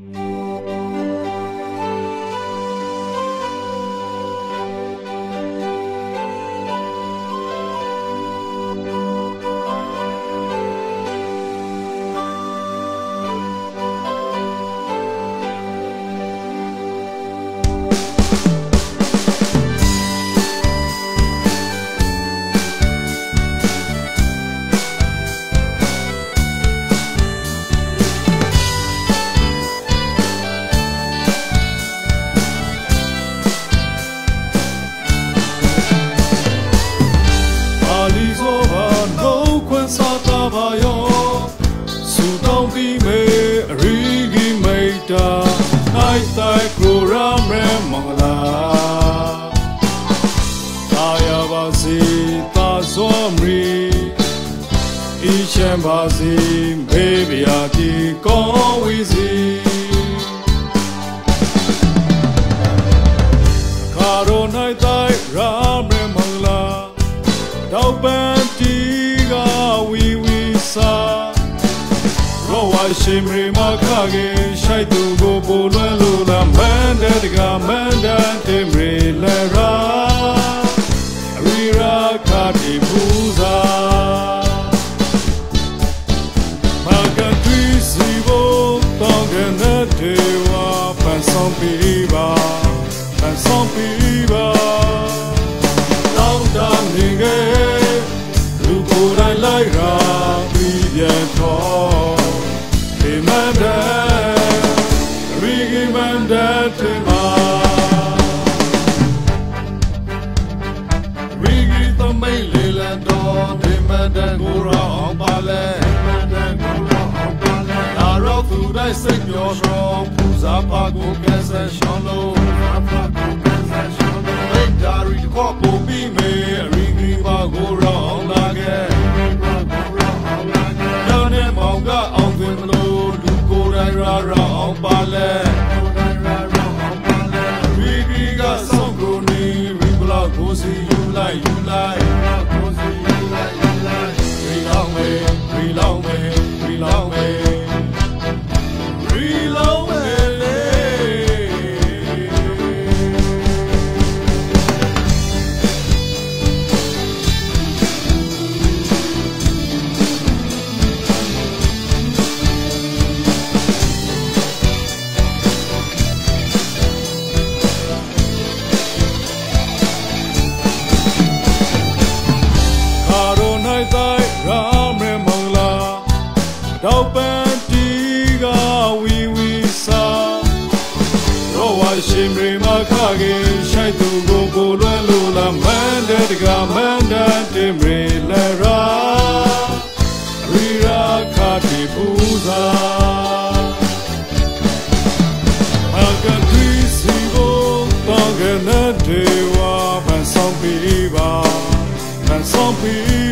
တို ရမဲမင်္ဂလာတာယာပါစီတာဇောမရီဤချမ်းပါစီဘေးပြာတီကောဝီစီခါရိုနိုင်တိုင်းရမဲမင်္ဂလာတောက်ပန်တီကဝီဝီစာရောဝါရှိမရီမခကေရှိုက်သူကိုပိုလွဲလို့လားမန် တဲ့တကမန်တဲ့တင်မရီလဲရာအရီရာခါတီပူစာမကတူစီဘတောင်းတဲ့တေဝါပန်ဆောင်ပြီးပါပန်ဆောင်ပြီးပါတောင်းတနေခဲ့လူကိုယ်တိုင်လိုက်ရာပြီးပြန်တော့ Remember, remember to Rigi door, remember Gura on Bale, Naro food I sing your show, Puzapa go gas and shallow, Dari Kopo be me, Rigi Bagura on again. မောင်ကအောင်သွင်းမလို့လူကိုယ်တိုင်ရာရာအောင်ပါလဲရီရီကဆုံးကိုနေရီဘလောက်ကိုစီယူလိုက်ယူလိုက် ရောဝါရှင်မရီမခကေရှိုက်သူကိုကိုလွဲလို့လားမန်တဲ့တကမန်တဲ့တင်မရီလဲရာရီရာခါတီပူစာမကတူစီဘတောင်းကနေတေဝါပန်ဆောင်ပြီးပါ and some people